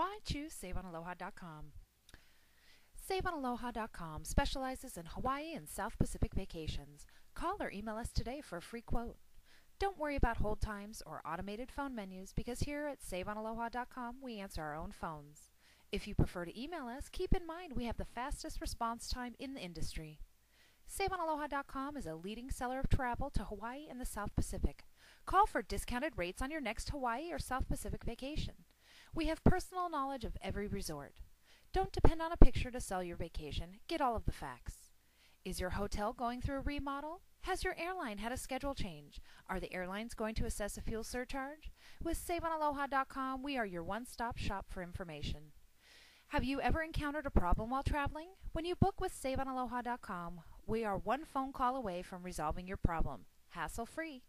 Why choose SaveOnAloha.com? SaveOnAloha.com specializes in Hawaii and South Pacific vacations. Call or email us today for a free quote. Don't worry about hold times or automated phone menus because here at SaveOnAloha.com we answer our own phones. If you prefer to email us, keep in mind we have the fastest response time in the industry. SaveOnAloha.com is a leading seller of travel to Hawaii and the South Pacific. Call for discounted rates on your next Hawaii or South Pacific vacation. We have personal knowledge of every resort. Don't depend on a picture to sell your vacation. Get all of the facts. Is your hotel going through a remodel? Has your airline had a schedule change? Are the airlines going to assess a fuel surcharge? With SaveOnAloha.com, we are your one-stop shop for information. Have you ever encountered a problem while traveling? When you book with SaveOnAloha.com, we are one phone call away from resolving your problem, hassle-free.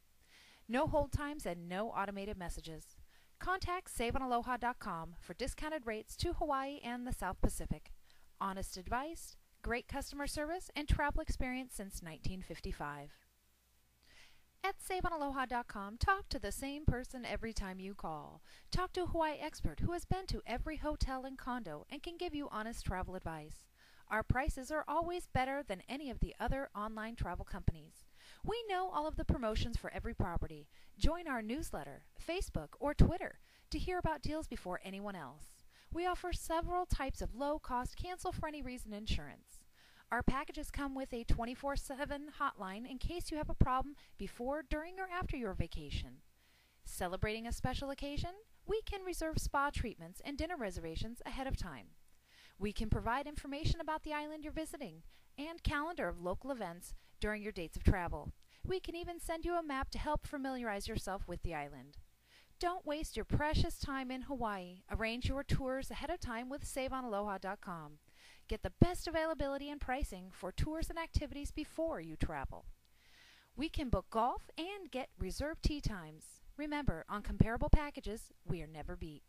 No hold times and no automated messages. Contact SaveOnAloha.com for discounted rates to Hawaii and the South Pacific. Honest advice, great customer service, and travel experience since 1955. At SaveOnAloha.com, talk to the same person every time you call. Talk to a Hawaii expert who has been to every hotel and condo and can give you honest travel advice. Our prices are always better than any of the other online travel companies. We know all of the promotions for every property. Join our newsletter, Facebook, or Twitter to hear about deals before anyone else. We offer several types of low cost cancel for any reason insurance. Our packages come with a 24 7 hotline in case you have a problem before, during, or after your vacation. Celebrating a special occasion? We can reserve spa treatments and dinner reservations ahead of time. We can provide information about the island you're visiting and calendar of local events during your dates of travel. We can even send you a map to help familiarize yourself with the island. Don't waste your precious time in Hawaii. Arrange your tours ahead of time with SaveOnAloha.com. Get the best availability and pricing for tours and activities before you travel. We can book golf and get reserved tee times. Remember, on comparable packages, we are never beat.